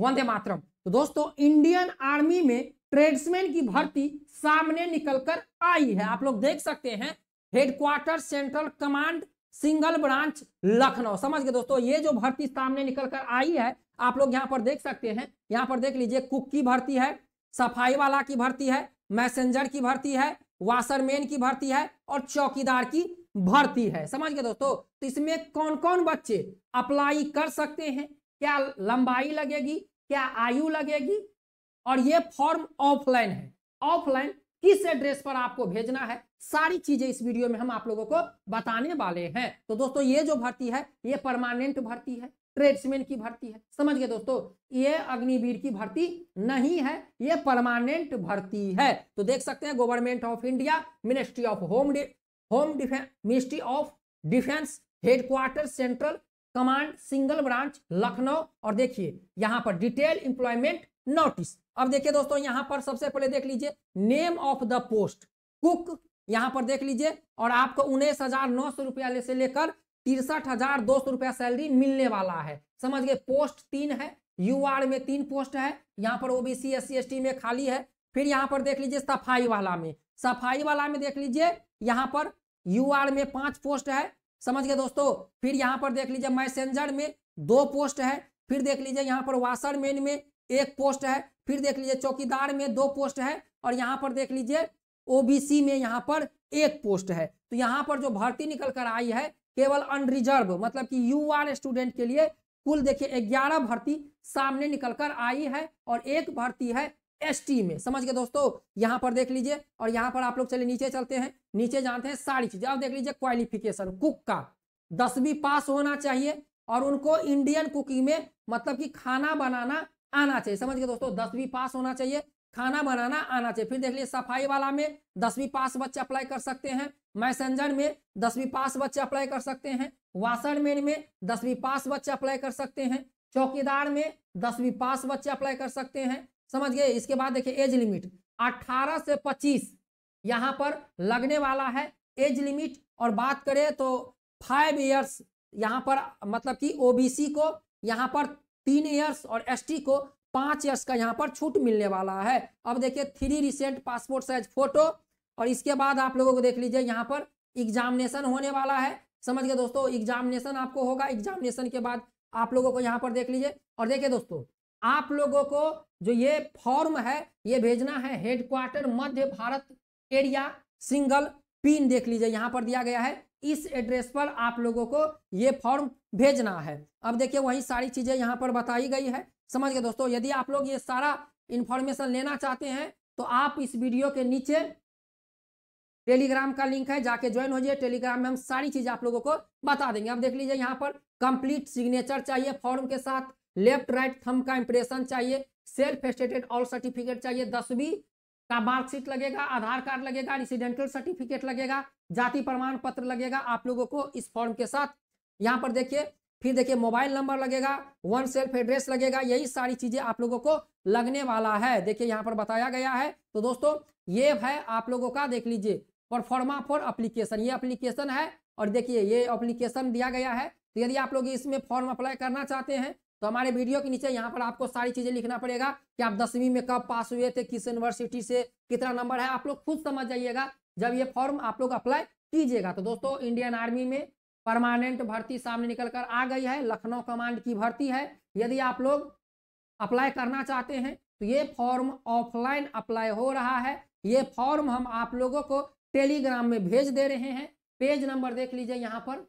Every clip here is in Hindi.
वंदे मातरम। तो दोस्तों, इंडियन आर्मी में ट्रेड्समैन की भर्ती सामने निकलकर आई है। आप लोग देख सकते हैं headquarter central command signal branch Lucknow. समझ गए दोस्तों, ये जो भर्ती सामने निकल कर आई है, आप लोग यहाँ पर देख सकते हैं। यहाँ पर देख लीजिए, कुक की भर्ती है, सफ़ाई वाला की भर्ती है, मैसेंजर की भर्ती है, वाशरमैन की भर्ती है और चौकीदार की भर्ती है। समझ गए दोस्तों तो इसमें कौन कौन बच्चे अप्लाई कर सकते हैं? क्या लंबाई लगेगी, क्या आयु लगेगी? और ये फॉर्म ऑफलाइन है। ऑफलाइन किस एड्रेस पर आपको भेजना है? सारी चीज़ें इस वीडियो में हम आप लोगों को बताने वाले हैं। तो दोस्तों, ये जो भर्ती है, ये परमानेंट भर्ती है, ट्रेड्समैन की भर्ती है। समझ गए दोस्तों, ये अग्निवीर की भर्ती नहीं है, ये परमानेंट भर्ती है। तो देख सकते हैं, government of India, ministry of home home defence ministry of defence, headquarter central command signal branch, Lucknow. और देखिए, यहाँ पर डिटेल इंप्लॉयमेंट नोटिस अब देखिए दोस्तों, यहाँ पर सबसे पहले देख लीजिए name of the post cook यहाँ पर देख लीजिए, और आपको उन्नीस हज़ार नौ सौ रुपया से लेकर तिरसठ हज़ार दो सौ रुपया सैलरी मिलने वाला है। समझ गए पोस्ट तीन है यूआर में तीन पोस्ट है, यहाँ पर ओबीसी एस सी में खाली है। फिर यहाँ पर देख लीजिए सफ़ाई वाला में। सफ़ाई वाला में देख लीजिए, यहाँ पर यूआर में पाँच पोस्ट है समझ गए दोस्तों? फिर यहाँ पर देख लीजिए मैसेंजर में दो पोस्ट है। फिर देख लीजिए यहाँ पर वाशरमैन में एक पोस्ट है। फिर देख लीजिए चौकीदार में दो पोस्ट है और यहाँ पर देख लीजिए ओबीसी में यहाँ पर एक पोस्ट है। तो यहाँ पर जो भर्ती निकल कर आई है, केवल अनरिजर्व मतलब कि यू आर स्टूडेंट के लिए कुल देखिए ग्यारह भर्ती सामने निकल कर आई है और एक भर्ती है एसटी में। समझ गए दोस्तों? यहाँ पर देख लीजिए और यहाँ पर आप लोग चले नीचे चलते हैं। नीचे जानते हैं सारी चीज़ें। अब देख लीजिए क्वालिफिकेशन कुक का। दसवीं पास होना चाहिए और उनको इंडियन कुकिंग में मतलब कि खाना बनाना आना चाहिए। समझ गए दोस्तों? दसवीं पास होना चाहिए, खाना बनाना आना चाहिए। फिर देख लीजिए सफ़ाई वाला में दसवीं पास बच्चे अप्लाई कर सकते हैं। मैसेंजर में दसवीं पास बच्चे अप्लाई कर सकते हैं। वाशरमैन में दसवीं पास बच्चे अप्लाई कर सकते हैं। चौकीदार में दसवीं पास बच्चे अप्लाई कर सकते हैं। समझ गए? इसके बाद देखिए एज लिमिट 18 से 25 यहाँ पर लगने वाला है एज लिमिट और बात करें तो फाइव ईयर्स यहाँ पर मतलब कि ओबीसी को, यहाँ पर तीन ईयर्स और एसटी को पाँच ईयर्स का यहाँ पर छूट मिलने वाला है। अब देखिए three recent passport size photo और इसके बाद आप लोगों को देख लीजिए, यहाँ पर एग्जामिनेशन होने वाला है। समझ गए दोस्तों? एग्जामिनेशन आपको होगा। एग्जामिनेशन के बाद आप लोगों को यहाँ पर देख लीजिए। और देखिए दोस्तों, आप लोगों को जो ये फॉर्म है, ये भेजना है headquarter Madhya Bharat area, signal pin देख लीजिए, यहाँ पर दिया गया है। इस एड्रेस पर आप लोगों को ये फॉर्म भेजना है। अब देखिए, वही सारी चीज़ें यहाँ पर बताई गई है। समझ गए दोस्तों, यदि आप लोग ये सारा इंफॉर्मेशन लेना चाहते हैं तो आप इस वीडियो के नीचे टेलीग्राम का लिंक है, जाके ज्वाइन हो जाइए टेलीग्राम में हम सारी चीज़ आप लोगों को बता देंगे। अब देख लीजिए, यहाँ पर कंप्लीट सिग्नेचर चाहिए फॉर्म के साथ लेफ़्ट राइट थम का इंप्रेशन चाहिए। सेल्फ स्टेटेड ऑल सर्टिफिकेट चाहिए। दसवीं का मार्कशीट लगेगा, आधार कार्ड लगेगा, रेसिडेंटल सर्टिफिकेट लगेगा, जाति प्रमाण पत्र लगेगा आप लोगों को इस फॉर्म के साथ। यहाँ पर देखिए, फिर देखिए मोबाइल नंबर लगेगा, वन सेल्फ एड्रेस लगेगा, यही सारी चीज़ें आप लोगों को लगने वाला है। देखिए यहाँ पर बताया गया है। तो दोस्तों, ये है आप लोगों का देख लीजिए परफॉर्मा फॉर अप्लीकेशन ये अप्लीकेशन है और देखिए ये अप्लीकेशन दिया गया है। तो यदि आप लोग इसमें फॉर्म अप्लाई करना चाहते हैं तो हमारे वीडियो के नीचे यहाँ पर आपको सारी चीज़ें लिखना पड़ेगा कि आप दसवीं में कब पास हुए थे, किस यूनिवर्सिटी से, कितना नंबर है, आप लोग खुद समझ जाइएगा। जब ये फॉर्म आप लोग अप्लाई कीजिएगा तो दोस्तों इंडियन आर्मी में परमानेंट भर्ती सामने निकल कर आ गई है। लखनऊ कमांड की भर्ती है। यदि आप लोग अप्लाई करना चाहते हैं तो ये फॉर्म ऑफलाइन अप्लाई हो रहा है। ये फॉर्म हम आप लोगों को टेलीग्राम में भेज दे रहे हैं। पेज नंबर देख लीजिए यहाँ पर।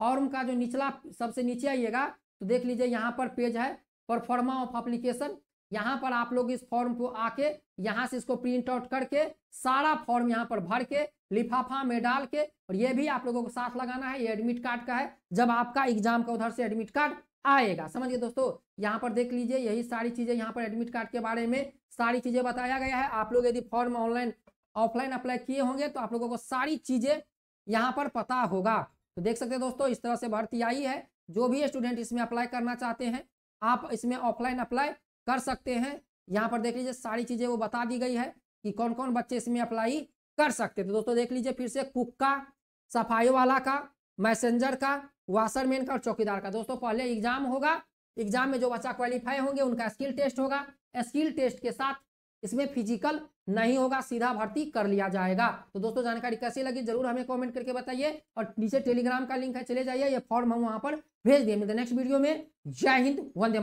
फॉर्म का जो निचला, सबसे नीचे आइएगा तो देख लीजिए यहाँ पर पेज है परफॉर्मा ऑफ़ एप्लीकेशन यहाँ पर आप लोग इस फॉर्म को आके, यहाँ से इसको प्रिंट आउट करके, सारा फॉर्म यहाँ पर भर के, लिफाफा में डाल के, और ये भी आप लोगों को साथ लगाना है, ये एडमिट कार्ड का है। जब आपका एग्ज़ाम का उधर से एडमिट कार्ड आएगा, समझिए दोस्तों, यहाँ पर देख लीजिए, यही सारी चीज़ें यहाँ पर एडमिट कार्ड के बारे में सारी चीज़ें बताया गया है। आप लोग यदि फॉर्म ऑनलाइन ऑफलाइन अप्लाई किए होंगे तो आप लोगों को सारी चीज़ें यहाँ पर पता होगा। तो देख सकते हैं दोस्तों, इस तरह से भर्ती आई है। जो भी स्टूडेंट इसमें अप्लाई करना चाहते हैं, आप इसमें ऑफलाइन अप्लाई कर सकते हैं। यहाँ पर देख लीजिए, सारी चीज़ें वो बता दी गई है कि कौन कौन बच्चे इसमें अप्लाई कर सकते थे दोस्तों देख लीजिए फिर से कुक का, सफ़ाई वाला का मैसेंजर का वाशरमैन का और चौकीदार का। दोस्तों पहले एग्ज़ाम होगा एग्ज़ाम में जो बच्चा क्वालिफाई होंगे उनका स्किल टेस्ट होगा। स्किल टेस्ट के साथ इसमें फ़िज़िकल नहीं होगा, सीधा भर्ती कर लिया जाएगा। तो दोस्तों, जानकारी कैसी लगी? ज़रूर हमें कमेंट करके बताइए और नीचे टेलीग्राम का लिंक है, चले जाइए। ये फॉर्म हम वहाँ पर भेज दिए मिलते नेक्स्ट वीडियो में जय हिंद, वंदे मातरम।